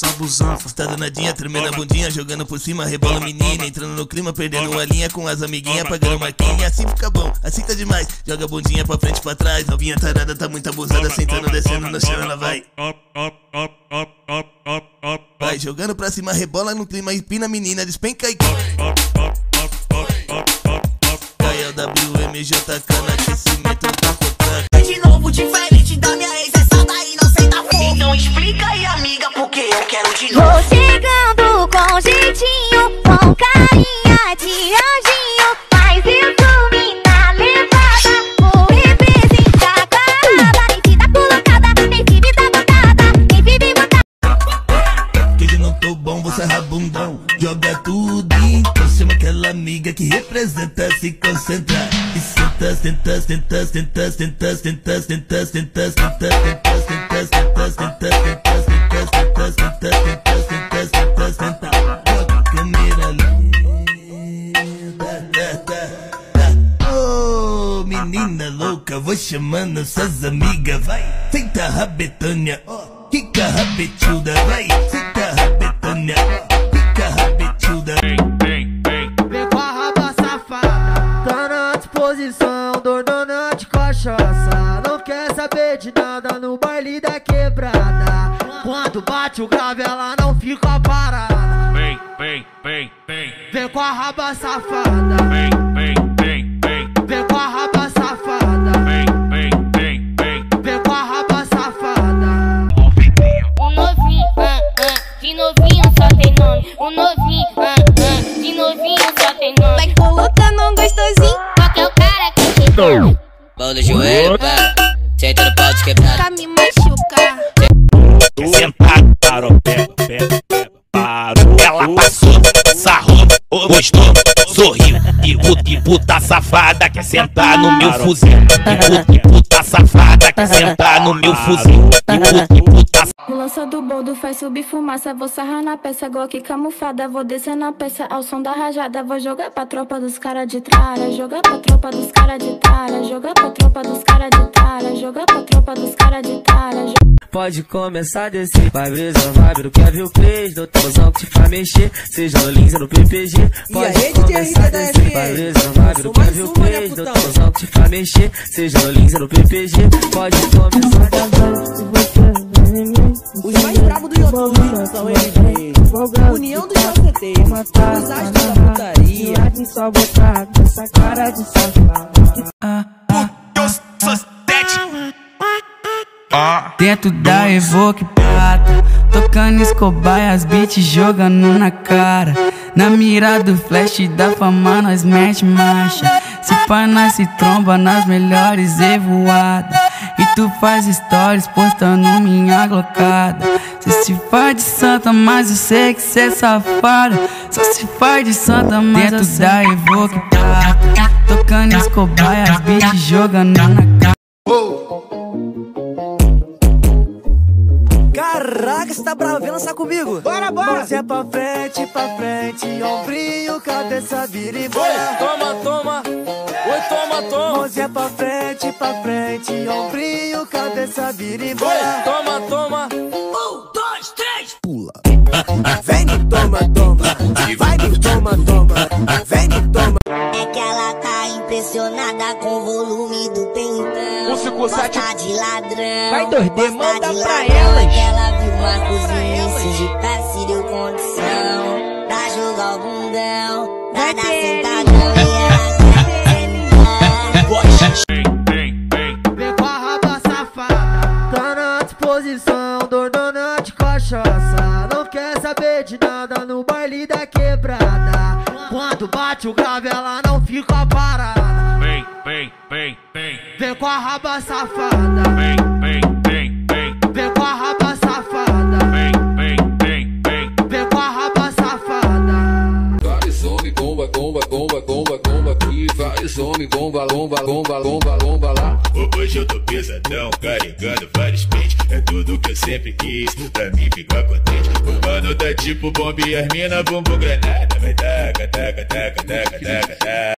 Só. Tá danadinha, tremendo a bundinha, jogando por cima, rebola menina, entrando no clima, perdendo a linha com as amiguinhas, pagando marquinha. Assim fica bom, assim tá demais. Joga a bundinha pra frente e pra trás. Novinha tarada, tá muito abusada, sentando, descendo no chão, ela vai. Vai jogando pra cima, rebola no clima, empina a menina, despenca e cai. O WMJK no você é rabundão. Joga tudo então chama aquela amiga que representa, se concentra. E senta, senta, senta, senta, senta, senta, senta, senta, senta, senta, senta, senta, senta, senta, menina louca, vou chamando suas amigas, vai. Senta rabetânia, ó. Fica rabetuda, vai. Senta a rabetânia, ó. Fica rabetuda. Vem com a raba safada Tá na disposição, dona de cachaça Não quer saber de nada no baile da quebrada Quando bate o grave ela não fica parada Vem, vem, vem, vem, Vem com a raba safada vem, gostosinho, Qual que é o cara que te come? Mão no joelho, pá. Senta no pau de quebrado. pra me machucar. Sentado, parou, pé, pé, pé, parou. Ela passou, sarrou, gostou, sorriu. E puta, e puta safada quer sentar no meu fuzil. E puta, e puta safada quer sentar no meu fuzil. E puta, e puta O lança do boldo faz subir fumaça. Vou sarrar na peça, glock camuflada. Vou descer na peça ao som da rajada. Vou jogar pra tropa dos cara de tralha. Jogar pra tropa dos cara de tralha. Jogar pra tropa dos cara de tralha. Jogar pra tropa dos cara de tralha. Pode começar a descer Vai brisa, vibe do Kevin Cres Do tamozão que te faz mexer Seja no Lins ou no PPG Pode começar a descer Vai brisa, vibe do Kevin Cres Do tamozão que faz mexer Seja no Lins no PPG Pode começar a Os mais bravos do YouTube são eles. União dos calceteiros. Os astros da putaria. Só botar essa cara de safado. Dentro da Evoque prata Tocando Escobar e as beats jogando na cara Na mira do flash da fama nós mete marcha. Se pá nós se tromba nas melhores evoadas. E tu faz stories postando minha glocada. Cê se faz de santa, mas eu sei que cê é safada Só se faz de santa, mas Dentro da Evoque prata Tocando e as beats jogando na cara Você tá bravo, vem lançar comigo. Bora, bora. Mãozinha pra frente, pra frente, ombrinho, cabeça, vira e bora. Toma, toma Oi, toma, toma Mãozinha pra frente, pra frente, ombrinho, cabeça, vira e bora. Toma, toma Um, dois, três, pula. Vem, toma, toma. Vai, toma, toma. Vem, toma. É que ela tá impressionada com o volume do peitão. Gosta de ladrão. Vai, 2D, gosta manda de pra ladrão. elas. Marcos Vinícius de pé, se deu condição. Pra jogar o bundão. Pra dar sentadão e ela quer Vem, vem, vem, Vem com a raba safada Tá na disposição, dona de cachaça Não quer saber de nada no baile da quebrada Quando bate o grave ela não fica parada vem, vem, vem, vem, Vem com a raba safada homens, bomba, bomba, bomba, bomba, bomba lá. Hoje eu tô pesadão, carregando vários pentes. É tudo que eu sempre quis, pra mim ficar contente. O mano tá tipo bomba e as mina bumbum granada. Vai taca, taca, taca, taca, taca, taca.